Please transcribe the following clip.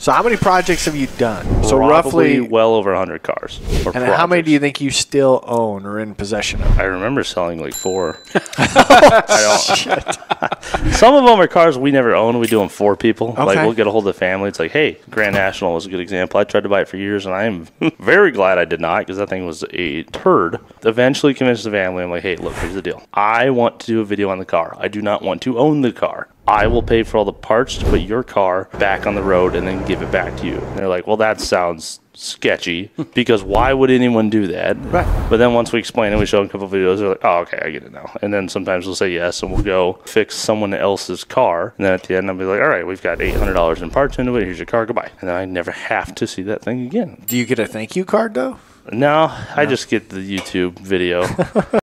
So how many projects have you done? So Probably roughly, well over 100 cars. and how many do you think you still own or in possession of? I remember selling like four. I don't. Some of them are cars we never own. We do them for people. Like we'll get a hold of the family. It's like, hey, Grand National was a good example. I tried to buy it for years, and I am very glad I did not because that thing was a turd. Eventually convinced the family. I'm like, hey, look, here's the deal. I want to do a video on the car. I do not want to own the car. I will pay for all the parts to put your car back on the road and then give it back to you. And they're like, well, that sounds sketchy because why would anyone do that? Right. But then once we explain it, we show them a couple videos. They're like, "Oh, okay, I get it now." And then sometimes we'll say yes, and we'll go fix someone else's car. And then at the end, I'll be like, "All right, we've got eight hundred dollars in parts into it. Here's your car. Goodbye." And then I never have to see that thing again. Do you get a thank you card though? No, I just get the YouTube video.